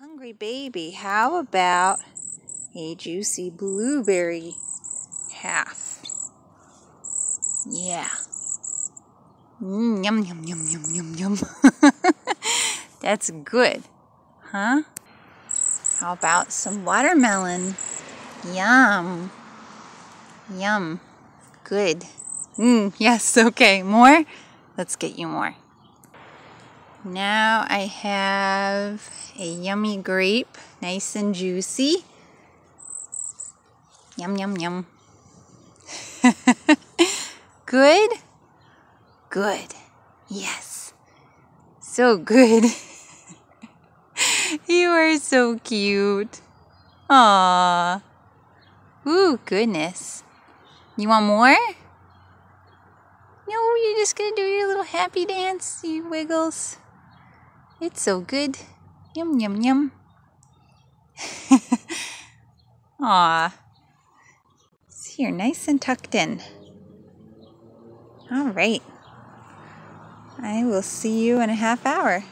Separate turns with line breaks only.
Hungry baby, how about a juicy blueberry half? Yeah. Mm, yum, yum, yum, yum, yum, yum. That's good, huh? How about some watermelon? Yum. Yum. Good. Mm, yes, okay. More? Let's get you more. Now I have a yummy grape, nice and juicy. Yum, yum, yum. good? Good. Yes. So good. you are so cute. Aww. Ooh, goodness. You want more? No, you're just gonna do your little happy dance, you wiggles. It's so good. Yum, yum, yum. Aw. See, you're nice and tucked in. All right. I will see you in a half hour.